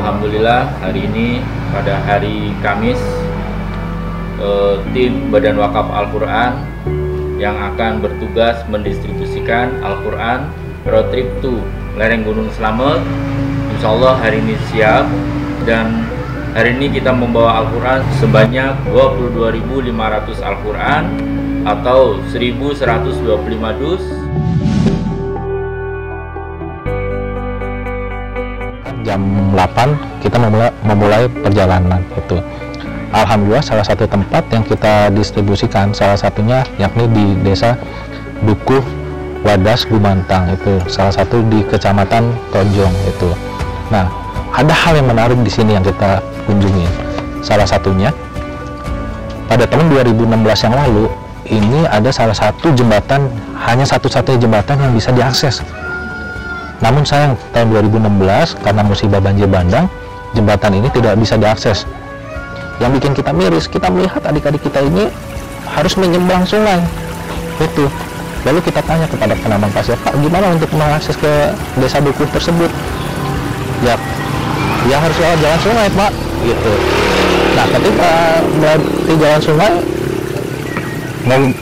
Alhamdulillah hari ini pada hari Kamis eh, tim Badan Wakaf Al-Quran yang akan bertugas mendistribusikan Al-Quran road trip to lereng Gunung Slamet Insya Allah hari ini siap dan hari ini kita membawa Al-Quran sebanyak 22.500 Al-Quran atau 1125 dus jam 8 kita memulai, memulai perjalanan itu. Alhamdulillah salah satu tempat yang kita distribusikan salah satunya yakni di desa Dukuh Wadas Gumantang itu salah satu di kecamatan Tonjong itu. Nah ada hal yang menarik di sini yang kita kunjungi. Salah satunya pada tahun 2016 yang lalu ini ada salah satu jembatan hanya satu-satunya jembatan yang bisa diakses namun sayang tahun 2016 karena musibah banjir bandang, jembatan ini tidak bisa diakses. Yang bikin kita miris, kita melihat adik-adik kita ini harus menyeberang sungai. Itu. Lalu kita tanya kepada penambang pasir, Pak, gimana untuk mengakses ke desa dukuh tersebut? Ya, ya harus lewat jalan sungai, Pak. Gitu. Nah, ketika melewati jalan sungai,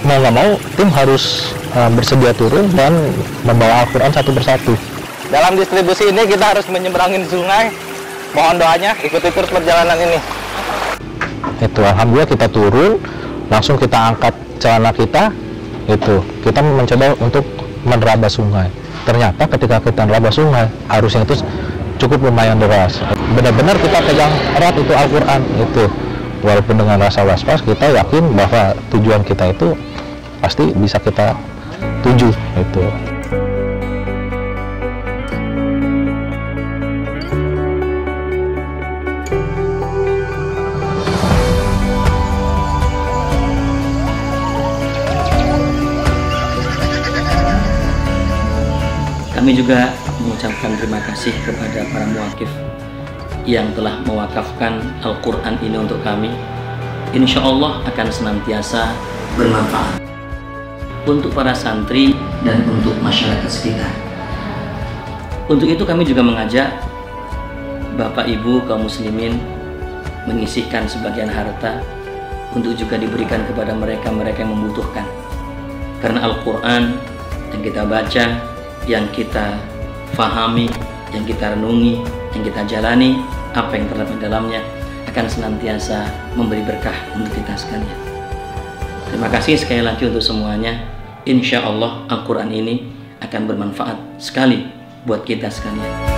mau nggak mau, tim harus uh, bersedia turun dan membawa Al-Quran satu persatu. Dalam distribusi ini kita harus menyeberangin sungai. Mohon doanya ikuti terus perjalanan ini. Itu alhamdulillah kita turun, langsung kita angkat celana kita. Itu kita mencoba untuk menerabas sungai. Ternyata ketika kita menerabas sungai, arusnya itu cukup lumayan deras. Benar-benar kita pegang erat itu Al-Qur'an itu. Walaupun dengan rasa was-was, kita yakin bahwa tujuan kita itu pasti bisa kita tuju itu. Kami juga mengucapkan terima kasih kepada para muakif yang telah mewakafkan Al-Quran ini untuk kami. Insya Allah akan senantiasa bermanfaat untuk para santri dan untuk masyarakat sekitar. Untuk itu kami juga mengajak Bapak Ibu kaum muslimin menyisihkan sebagian harta untuk juga diberikan kepada mereka-mereka yang membutuhkan. Karena Al-Quran yang kita baca, yang kita fahami, yang kita renungi, yang kita jalani, apa yang terdapat dalamnya akan senantiasa memberi berkah untuk kita sekalian. Terima kasih sekali lagi untuk semuanya. Insya Allah Al-Quran ini akan bermanfaat sekali buat kita sekalian.